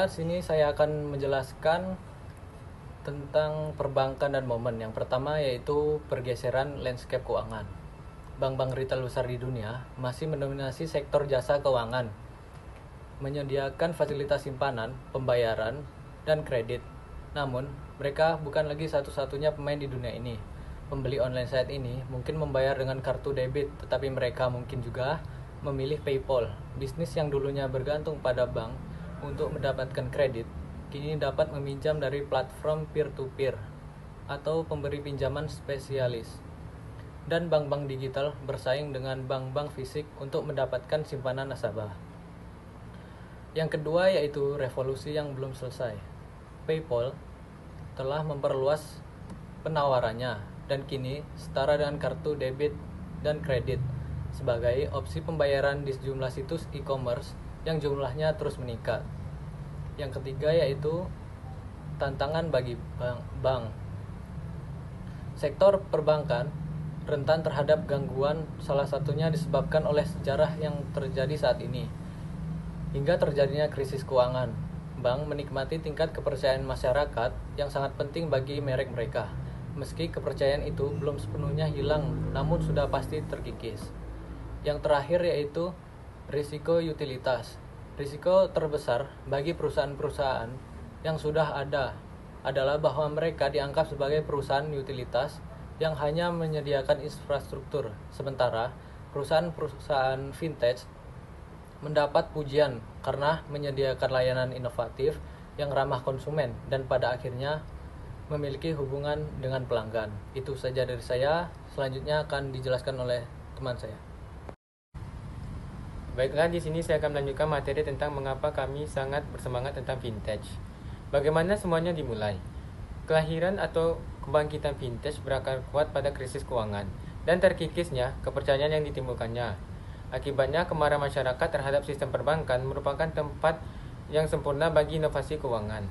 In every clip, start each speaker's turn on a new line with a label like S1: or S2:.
S1: Baiklah, sini saya akan menjelaskan tentang perbankan dan momen. Yang pertama yaitu pergeseran landscape keuangan. Bank-bank retail besar di dunia masih mendominasi sektor jasa keuangan, menyediakan fasilitas simpanan, pembayaran, dan kredit. Namun, mereka bukan lagi satu-satunya pemain di dunia ini. Pembeli online saat ini mungkin membayar dengan kartu debit, tetapi mereka mungkin juga memilih PayPal, bisnis yang dulunya bergantung pada bank untuk mendapatkan kredit, kini dapat meminjam dari platform peer-to-peer atau pemberi pinjaman spesialis. Dan bank-bank digital bersaing dengan bank-bank fisik untuk mendapatkan simpanan nasabah. Yang kedua yaitu revolusi yang belum selesai. PayPal telah memperluas penawarannya dan kini setara dengan kartu debit dan kredit sebagai opsi pembayaran di sejumlah situs e-commerce yang jumlahnya terus meningkat. Yang ketiga yaitu tantangan bagi bank. bank. Sektor perbankan rentan terhadap gangguan salah satunya disebabkan oleh sejarah yang terjadi saat ini. Hingga terjadinya krisis keuangan, bank menikmati tingkat kepercayaan masyarakat yang sangat penting bagi merek mereka. Meski kepercayaan itu belum sepenuhnya hilang, namun sudah pasti terkikis. Yang terakhir yaitu risiko utilitas. Risiko terbesar bagi perusahaan-perusahaan yang sudah ada adalah bahwa mereka dianggap sebagai perusahaan utilitas yang hanya menyediakan infrastruktur, sementara perusahaan-perusahaan vintage mendapat pujian karena menyediakan layanan inovatif yang ramah konsumen dan pada akhirnya memiliki hubungan dengan pelanggan. Itu saja dari saya. Selanjutnya akan dijelaskan oleh teman saya.
S2: Baiklah, di sini saya akan melanjutkan materi tentang mengapa kami sangat bersemangat tentang vintage. Bagaimana semuanya dimulai? Kelahiran atau kebangkitan vintage berakar kuat pada krisis keuangan dan terkikisnya kepercayaan yang ditimbulkannya. Akibatnya, kemarahan masyarakat terhadap sistem perbankan merupakan tempat yang sempurna bagi inovasi keuangan.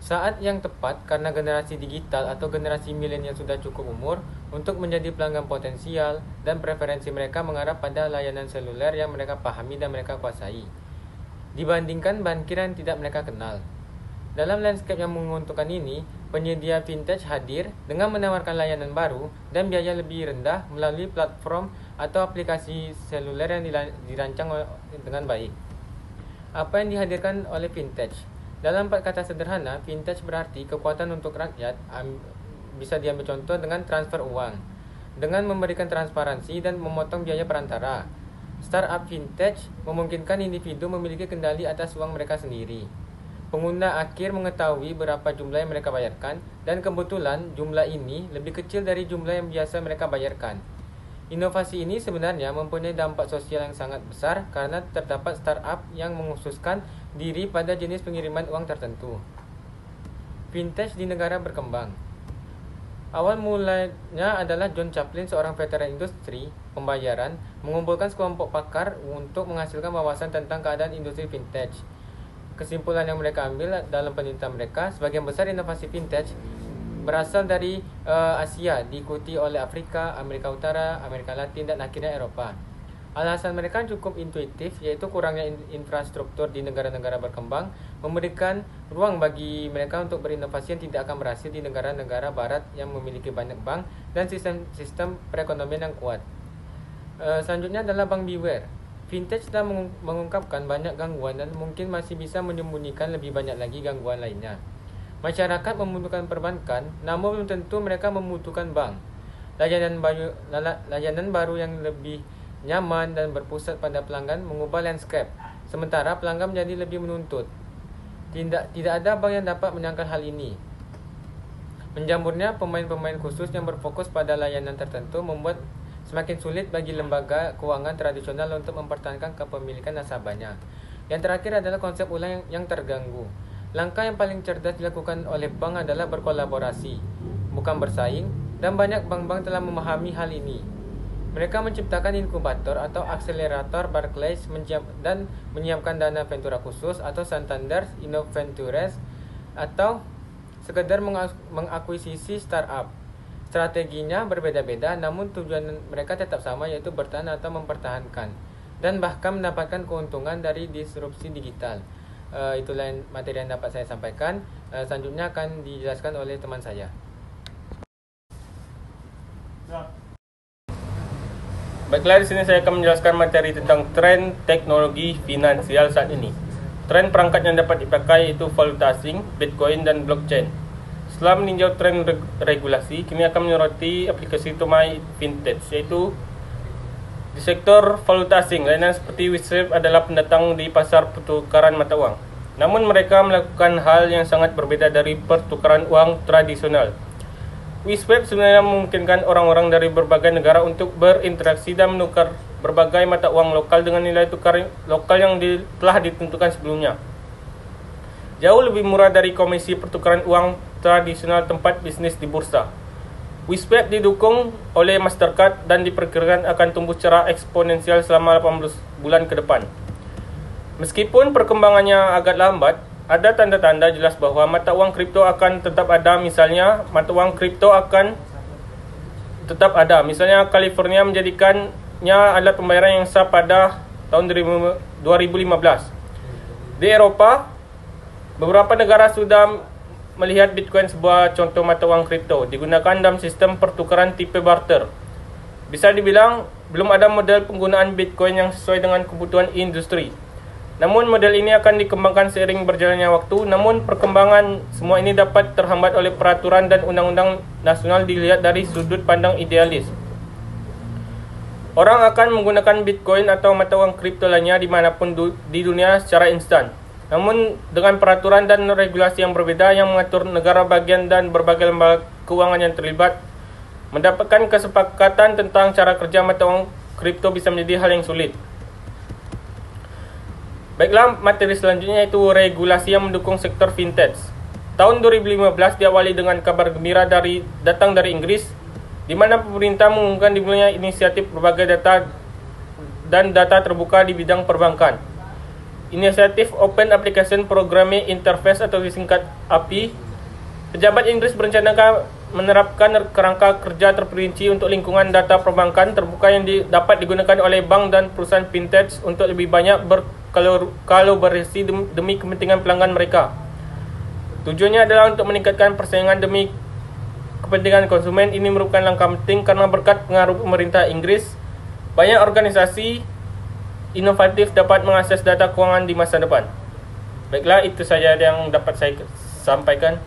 S2: Saat yang tepat karena generasi digital atau generasi milenial sudah cukup umur untuk menjadi pelanggan potensial dan preferensi mereka mengarah pada layanan seluler yang mereka pahami dan mereka kuasai. Dibandingkan bankir yang tidak mereka kenal. Dalam landscape yang menguntungkan ini, penyedia vintage hadir dengan menawarkan layanan baru dan biaya lebih rendah melalui platform atau aplikasi seluler yang dirancang dengan baik. Apa yang dihadirkan oleh vintage? Dalam empat kata sederhana, vintage berarti kekuatan untuk rakyat bisa diambil contoh dengan transfer uang, dengan memberikan transparansi dan memotong biaya perantara. Startup vintage memungkinkan individu memiliki kendali atas uang mereka sendiri. Pengguna akhir mengetahui berapa jumlah yang mereka bayarkan dan kebetulan jumlah ini lebih kecil dari jumlah yang biasa mereka bayarkan. Inovasi ini sebenarnya mempunyai dampak sosial yang sangat besar karena terdapat startup yang mengkhususkan diri pada jenis pengiriman uang tertentu. Vintage di negara berkembang. Awal mulanya adalah John Chaplin, seorang veteran industri pembayaran, mengumpulkan sekelompok pakar untuk menghasilkan wawasan tentang keadaan industri vintage. Kesimpulan yang mereka ambil dalam penelitian mereka, sebagian besar inovasi vintage berasal dari uh, Asia, diikuti oleh Afrika, Amerika Utara, Amerika Latin, dan akhirnya Eropa. Alasan mereka cukup intuitif, yaitu kurangnya in infrastruktur di negara-negara berkembang, memberikan ruang bagi mereka untuk berinovasi yang tidak akan berhasil di negara-negara barat yang memiliki banyak bank dan sistem-sistem perekonomian yang kuat. Uh, selanjutnya adalah bank beware. Vintage telah mengungkapkan banyak gangguan dan mungkin masih bisa menyembunyikan lebih banyak lagi gangguan lainnya. Masyarakat membutuhkan perbankan, namun belum tentu mereka membutuhkan bank. Layanan baru, layanan baru yang lebih nyaman dan berpusat pada pelanggan mengubah landscape, sementara pelanggan menjadi lebih menuntut. Tidak, tidak ada bank yang dapat menyangkal hal ini. Menjamurnya pemain-pemain khusus yang berfokus pada layanan tertentu membuat semakin sulit bagi lembaga keuangan tradisional untuk mempertahankan kepemilikan nasabahnya. Yang terakhir adalah konsep ulang yang, yang terganggu. Langkah yang paling cerdas dilakukan oleh bank adalah berkolaborasi, bukan bersaing, dan banyak bank-bank telah memahami hal ini. Mereka menciptakan inkubator atau akselerator Barclays dan menyiapkan dana ventura khusus atau Santander Innoventures atau sekedar mengakuisisi startup. Strateginya berbeda-beda namun tujuan mereka tetap sama yaitu bertahan atau mempertahankan dan bahkan mendapatkan keuntungan dari disrupsi digital. Uh, itulah materi yang dapat saya sampaikan. Uh, selanjutnya akan dijelaskan oleh teman saya.
S3: Baiklah, di sini saya akan menjelaskan materi tentang tren teknologi finansial saat ini. Tren perangkat yang dapat dipakai itu valuta asing, Bitcoin dan blockchain. Setelah meninjau tren regulasi, kami akan menyoroti aplikasi Tomai Fintech, yaitu di sektor valuta asing, layanan seperti WeSwap adalah pendatang di pasar pertukaran mata uang. Namun mereka melakukan hal yang sangat berbeda dari pertukaran uang tradisional. WeSwap sebenarnya memungkinkan orang-orang dari berbagai negara untuk berinteraksi dan menukar berbagai mata uang lokal dengan nilai tukar lokal yang di, telah ditentukan sebelumnya. Jauh lebih murah dari komisi pertukaran uang tradisional tempat bisnis di bursa. WeSwap didukung oleh Mastercard dan diperkirakan akan tumbuh secara eksponensial selama 18 bulan ke depan. Meskipun perkembangannya agak lambat, ada tanda-tanda jelas bahawa mata uang kripto akan tetap ada. Misalnya, mata uang kripto akan tetap ada. Misalnya, California menjadikannya alat pembayaran yang sah pada tahun 2015. Di Eropah, beberapa negara sudah melihat Bitcoin sebuah contoh mata wang kripto digunakan dalam sistem pertukaran tipe barter. Bisa dibilang belum ada model penggunaan Bitcoin yang sesuai dengan kebutuhan industri. Namun model ini akan dikembangkan seiring berjalannya waktu. Namun perkembangan semua ini dapat terhambat oleh peraturan dan undang-undang nasional dilihat dari sudut pandang idealis. Orang akan menggunakan Bitcoin atau mata wang kripto lainnya di mana pun di dunia secara instan. Namun dengan peraturan dan regulasi yang berbeda yang mengatur negara bagian dan berbagai lembaga keuangan yang terlibat mendapatkan kesepakatan tentang cara kerja mata wang kripto bisa menjadi hal yang sulit. Baiklah, materi selanjutnya itu regulasi yang mendukung sektor fintech. Tahun 2015 diawali dengan kabar gembira dari datang dari Inggris di mana pemerintah mengumumkan dimulainya inisiatif berbagai data dan data terbuka di bidang perbankan. Inisiatif Open Application Programming Interface atau disingkat API, pejabat Inggris berencana menerapkan kerangka kerja terperinci untuk lingkungan data perbankan terbuka yang dapat digunakan oleh bank dan perusahaan fintech untuk lebih banyak berkolaborasi demi kepentingan pelanggan mereka. Tujuannya adalah untuk meningkatkan persaingan demi kepentingan konsumen. Ini merupakan langkah penting karena berkat pengaruh pemerintah Inggris, banyak organisasi inovatif dapat mengakses data keuangan di masa depan. Baiklah, itu saja yang dapat saya sampaikan.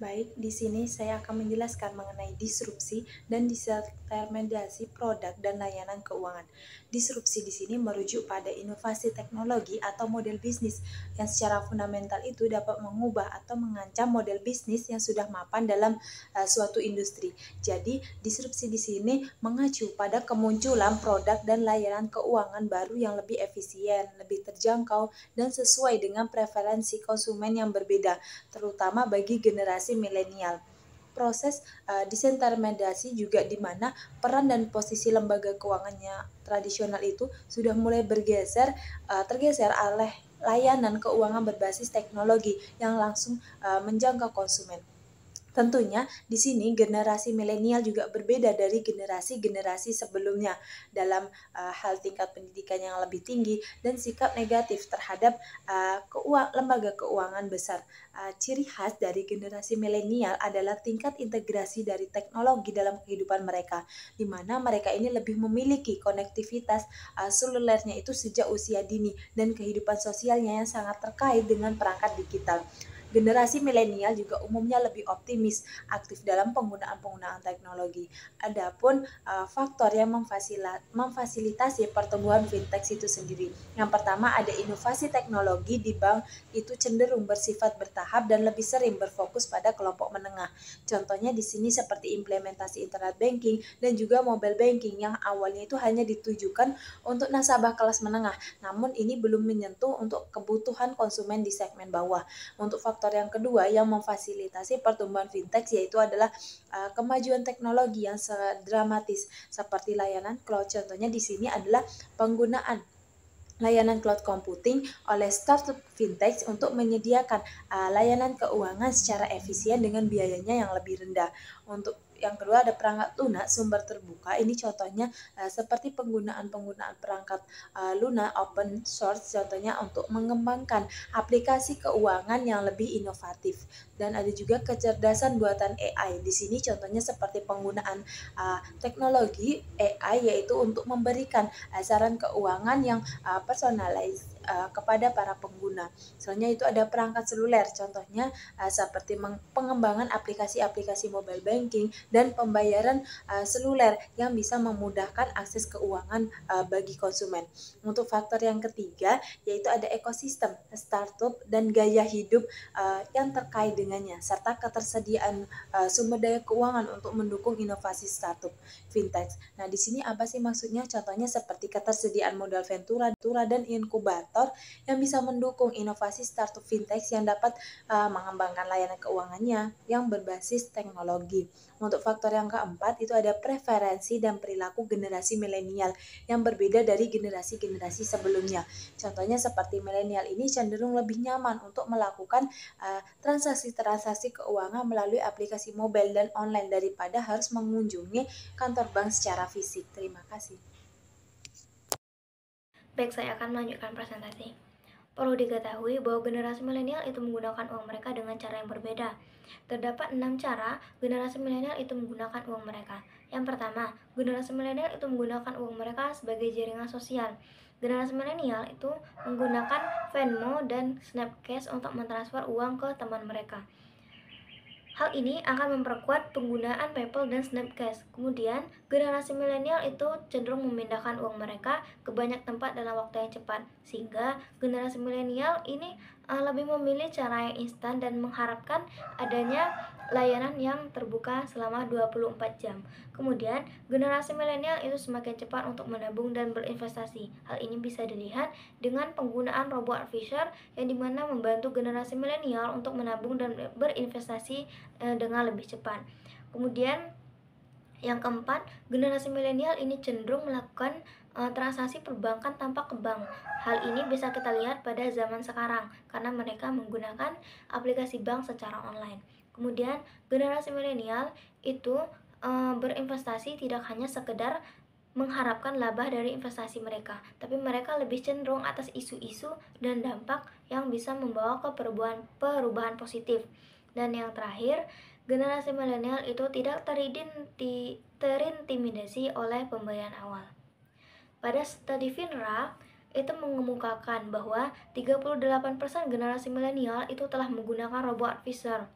S4: Baik, di sini saya akan menjelaskan mengenai disrupsi dan disintermediasi produk dan layanan keuangan. Disrupsi di sini merujuk pada inovasi teknologi atau model bisnis yang secara fundamental itu dapat mengubah atau mengancam model bisnis yang sudah mapan dalam uh, suatu industri. Jadi, disrupsi di sini mengacu pada kemunculan produk dan layanan keuangan baru yang lebih efisien, lebih terjangkau, dan sesuai dengan preferensi konsumen yang berbeda, terutama bagi generasi milenial. Proses uh, disintermediasi juga di mana peran dan posisi lembaga keuangannya tradisional itu sudah mulai bergeser uh, tergeser oleh layanan keuangan berbasis teknologi yang langsung uh, menjangkau konsumen. Tentunya di sini generasi milenial juga berbeda dari generasi-generasi sebelumnya dalam uh, hal tingkat pendidikan yang lebih tinggi dan sikap negatif terhadap uh, keuang, lembaga keuangan besar. Uh, ciri khas dari generasi milenial adalah tingkat integrasi dari teknologi dalam kehidupan mereka, di mana mereka ini lebih memiliki konektivitas uh, selulernya itu sejak usia dini dan kehidupan sosialnya yang sangat terkait dengan perangkat digital. Generasi milenial juga umumnya lebih optimis, aktif dalam penggunaan-penggunaan teknologi. Adapun uh, faktor yang memfasilitasi pertumbuhan fintech itu sendiri. Yang pertama ada inovasi teknologi di bank itu cenderung bersifat bertahap dan lebih sering berfokus pada kelompok menengah. Contohnya di sini seperti implementasi internet banking dan juga mobile banking yang awalnya itu hanya ditujukan untuk nasabah kelas menengah. Namun ini belum menyentuh untuk kebutuhan konsumen di segmen bawah. Untuk faktor faktor yang kedua yang memfasilitasi pertumbuhan fintech yaitu adalah uh, kemajuan teknologi yang dramatis seperti layanan cloud. Contohnya di sini adalah penggunaan layanan cloud computing oleh startup fintech untuk menyediakan uh, layanan keuangan secara efisien dengan biayanya yang lebih rendah. Untuk yang kedua ada perangkat lunak sumber terbuka. Ini contohnya uh, seperti penggunaan-penggunaan perangkat uh, lunak open source contohnya untuk mengembangkan aplikasi keuangan yang lebih inovatif. Dan ada juga kecerdasan buatan AI. Di sini contohnya seperti penggunaan uh, teknologi AI yaitu untuk memberikan uh, saran keuangan yang uh, personalized uh, kepada para pengguna. Soalnya itu ada perangkat seluler, contohnya uh, seperti pengembangan aplikasi-aplikasi mobile banking dan pembayaran uh, seluler yang bisa memudahkan akses keuangan uh, bagi konsumen. Untuk faktor yang ketiga yaitu ada ekosistem startup dan gaya hidup uh, yang terkait dengannya serta ketersediaan uh, sumber daya keuangan untuk mendukung inovasi startup fintech. Nah, di sini apa sih maksudnya? Contohnya seperti ketersediaan modal ventura, dan inkubator indikator yang bisa mendukung inovasi startup fintech yang dapat uh, mengembangkan layanan keuangannya yang berbasis teknologi. Untuk faktor yang keempat itu ada preferensi dan perilaku generasi milenial yang berbeda dari generasi-generasi sebelumnya. Contohnya seperti milenial ini cenderung lebih nyaman untuk melakukan uh, transaksi-transaksi keuangan melalui aplikasi mobile dan online daripada harus mengunjungi kantor bank secara fisik. Terima kasih.
S5: Baik, saya akan melanjutkan presentasi. Perlu diketahui bahwa generasi milenial itu menggunakan uang mereka dengan cara yang berbeda. Terdapat enam cara generasi milenial itu menggunakan uang mereka. Yang pertama, generasi milenial itu menggunakan uang mereka sebagai jaringan sosial. Generasi milenial itu menggunakan Venmo dan Snapcash untuk mentransfer uang ke teman mereka. Hal ini akan memperkuat penggunaan PayPal dan Snapcash. Kemudian, generasi milenial itu cenderung memindahkan uang mereka ke banyak tempat dalam waktu yang cepat, sehingga generasi milenial ini uh, lebih memilih cara yang instan dan mengharapkan adanya layanan yang terbuka selama 24 jam. Kemudian, generasi milenial itu semakin cepat untuk menabung dan berinvestasi. Hal ini bisa dilihat dengan penggunaan robot advisor yang di mana membantu generasi milenial untuk menabung dan berinvestasi eh, dengan lebih cepat. Kemudian, yang keempat, generasi milenial ini cenderung melakukan uh, transaksi perbankan tanpa ke bank. Hal ini bisa kita lihat pada zaman sekarang karena mereka menggunakan aplikasi bank secara online. Kemudian generasi milenial itu e, berinvestasi tidak hanya sekedar mengharapkan laba dari investasi mereka, tapi mereka lebih cenderung atas isu-isu dan dampak yang bisa membawa ke perubahan perubahan positif. Dan yang terakhir, generasi milenial itu tidak terintimidasi oleh pembayaran awal. Pada studi FINRA, itu mengemukakan bahwa 38% generasi milenial itu telah menggunakan robot advisor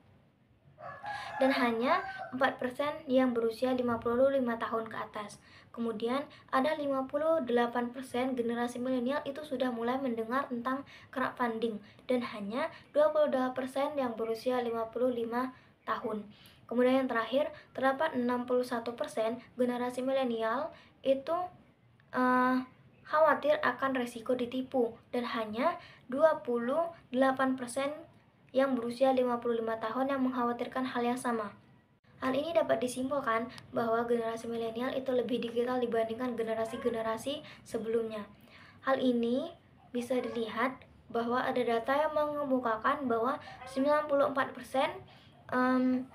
S5: dan hanya 4% yang berusia 55 tahun ke atas. Kemudian ada 58% generasi milenial itu sudah mulai mendengar tentang crowdfunding dan hanya 22% yang berusia 55 tahun. Kemudian yang terakhir, terdapat 61% generasi milenial itu uh, khawatir akan resiko ditipu dan hanya 28% yang berusia 55 tahun yang mengkhawatirkan hal yang sama. Hal ini dapat disimpulkan bahwa generasi milenial itu lebih digital dibandingkan generasi-generasi sebelumnya. Hal ini bisa dilihat bahwa ada data yang mengemukakan bahwa 94% um,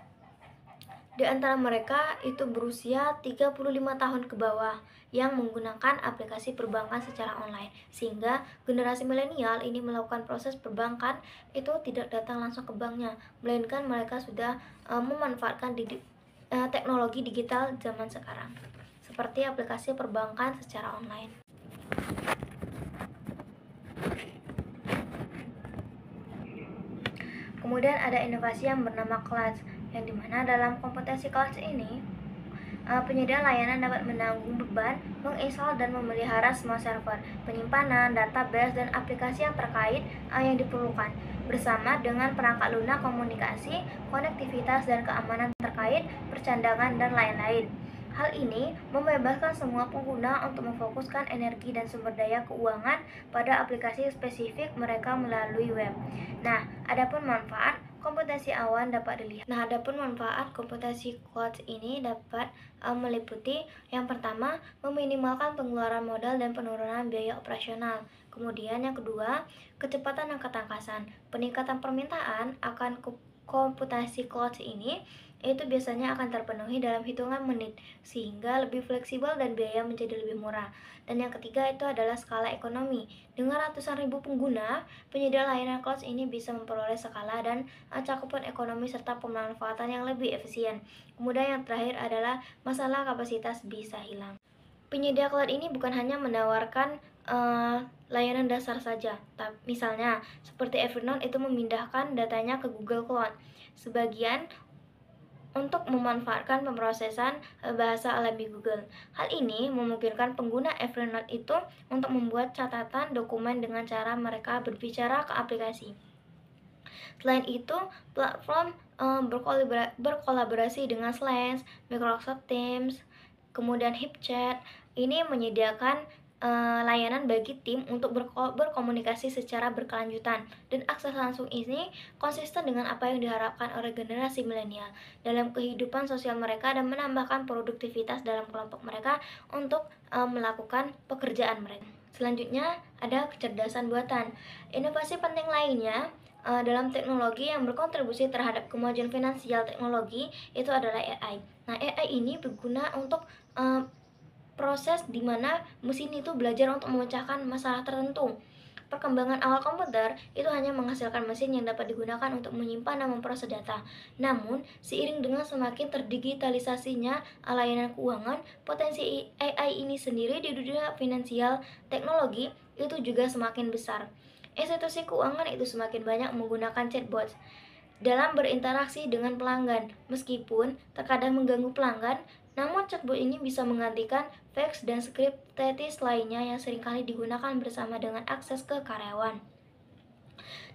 S5: di antara mereka itu berusia 35 tahun ke bawah yang menggunakan aplikasi perbankan secara online sehingga generasi milenial ini melakukan proses perbankan itu tidak datang langsung ke banknya melainkan mereka sudah uh, memanfaatkan di, uh, teknologi digital zaman sekarang seperti aplikasi perbankan secara online. Kemudian ada inovasi yang bernama Clutch yang di mana dalam kompetensi kelas ini uh, penyedia layanan dapat menanggung beban menginstal dan memelihara semua server, penyimpanan, database, dan aplikasi yang terkait uh, yang diperlukan bersama dengan perangkat lunak komunikasi, konektivitas, dan keamanan terkait percandangan dan lain-lain. Hal ini membebaskan semua pengguna untuk memfokuskan energi dan sumber daya keuangan pada aplikasi spesifik mereka melalui web. Nah, adapun manfaat kompetensi awan dapat dilihat. Nah, adapun manfaat kompetensi quotes ini dapat uh, meliputi yang pertama, meminimalkan pengeluaran modal dan penurunan biaya operasional. Kemudian yang kedua, kecepatan angkat angkasan. Peningkatan permintaan akan komputasi cloud ini itu biasanya akan terpenuhi dalam hitungan menit sehingga lebih fleksibel dan biaya menjadi lebih murah. Dan yang ketiga itu adalah skala ekonomi. Dengan ratusan ribu pengguna, penyedia layanan cloud ini bisa memperoleh skala dan cakupan ekonomi serta pemanfaatan yang lebih efisien. Kemudian yang terakhir adalah masalah kapasitas bisa hilang. Penyedia cloud ini bukan hanya menawarkan uh, layanan dasar saja. Misalnya, seperti Evernote itu memindahkan datanya ke Google Cloud. Sebagian untuk memanfaatkan pemrosesan eh, bahasa alami Google. Hal ini memungkinkan pengguna Evernote itu untuk membuat catatan dokumen dengan cara mereka berbicara ke aplikasi. Selain itu, platform um, berkolaborasi dengan Slack, Microsoft Teams, kemudian HipChat ini menyediakan uh, layanan bagi tim untuk berko berkomunikasi secara berkelanjutan dan akses langsung ini konsisten dengan apa yang diharapkan oleh generasi milenial dalam kehidupan sosial mereka dan menambahkan produktivitas dalam kelompok mereka untuk uh, melakukan pekerjaan mereka. Selanjutnya ada kecerdasan buatan. Inovasi penting lainnya uh, dalam teknologi yang berkontribusi terhadap kemajuan finansial teknologi itu adalah AI. Nah, AI ini berguna untuk proses di mana mesin itu belajar untuk memecahkan masalah tertentu. Perkembangan awal komputer itu hanya menghasilkan mesin yang dapat digunakan untuk menyimpan dan memproses data. Namun, seiring dengan semakin terdigitalisasinya layanan keuangan, potensi AI ini sendiri di dunia finansial teknologi itu juga semakin besar. Institusi keuangan itu semakin banyak menggunakan chatbot dalam berinteraksi dengan pelanggan, meskipun terkadang mengganggu pelanggan, namun chatbot ini bisa menggantikan fax dan script tetis lainnya yang sering kali digunakan bersama dengan akses ke karyawan.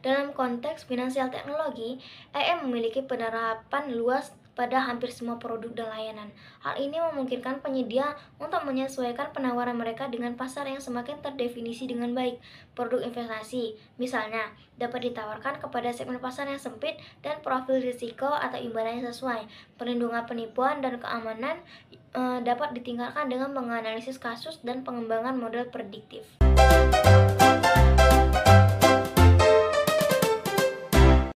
S5: Dalam konteks finansial teknologi, EM memiliki penerapan luas pada hampir semua produk dan layanan. Hal ini memungkinkan penyedia untuk menyesuaikan penawaran mereka dengan pasar yang semakin terdefinisi dengan baik. Produk investasi, misalnya, dapat ditawarkan kepada segmen pasar yang sempit dan profil risiko atau imbalan yang sesuai. Perlindungan penipuan dan keamanan e, dapat ditinggalkan dengan menganalisis kasus dan pengembangan model prediktif.